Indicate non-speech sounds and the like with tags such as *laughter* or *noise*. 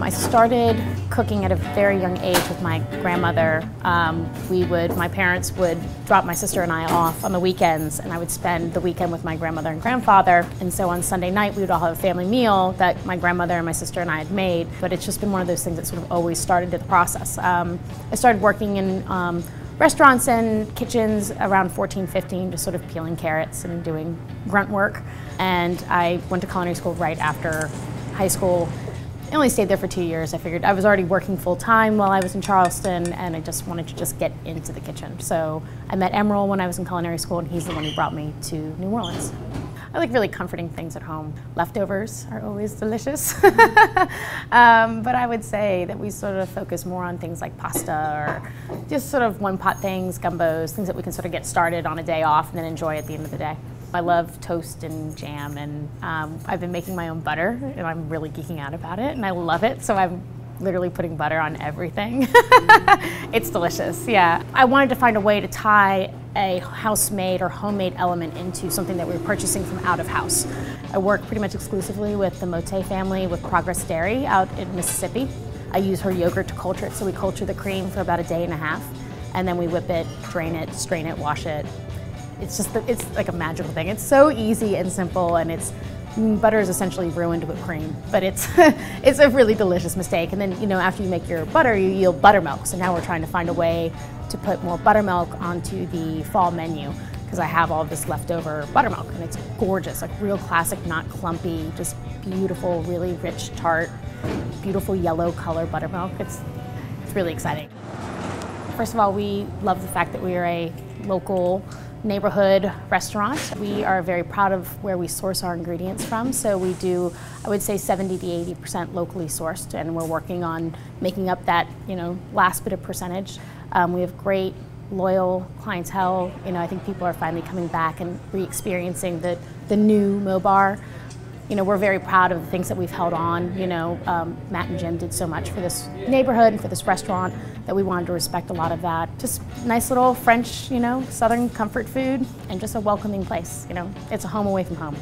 I started cooking at a very young age with my grandmother. Um, we would, my parents would drop my sister and I off on the weekends, and I would spend the weekend with my grandmother and grandfather. And so on Sunday night, we would all have a family meal that my grandmother and my sister and I had made. But it's just been one of those things that sort of always started the process. Um, I started working in um, restaurants and kitchens around 14, 15, just sort of peeling carrots and doing grunt work. And I went to culinary school right after high school I only stayed there for two years. I figured I was already working full time while I was in Charleston, and I just wanted to just get into the kitchen. So I met Emeril when I was in culinary school, and he's the one who brought me to New Orleans. I like really comforting things at home. Leftovers are always delicious. *laughs* um, but I would say that we sort of focus more on things like pasta or just sort of one pot things, gumbos, things that we can sort of get started on a day off and then enjoy at the end of the day. I love toast and jam, and um, I've been making my own butter, and I'm really geeking out about it, and I love it. So I'm literally putting butter on everything. *laughs* it's delicious, yeah. I wanted to find a way to tie a house-made or homemade element into something that we were purchasing from out of house. I work pretty much exclusively with the Mote family with Progress Dairy out in Mississippi. I use her yogurt to culture it, so we culture the cream for about a day and a half, and then we whip it, drain it, strain it, wash it, it's just, it's like a magical thing. It's so easy and simple and it's, butter is essentially ruined with cream, but it's, *laughs* it's a really delicious mistake. And then, you know, after you make your butter, you yield buttermilk. So now we're trying to find a way to put more buttermilk onto the fall menu because I have all this leftover buttermilk and it's gorgeous, like real classic, not clumpy, just beautiful, really rich, tart, beautiful yellow color buttermilk. It's, it's really exciting. First of all, we love the fact that we are a local neighborhood restaurant. We are very proud of where we source our ingredients from. So we do, I would say 70 to 80% locally sourced and we're working on making up that, you know, last bit of percentage. Um, we have great loyal clientele. You know, I think people are finally coming back and re-experiencing the, the new Meauxbar you know, we're very proud of the things that we've held on. You know, um, Matt and Jim did so much for this neighborhood and for this restaurant that we wanted to respect a lot of that. Just nice little French, you know, Southern comfort food and just a welcoming place. You know, it's a home away from home.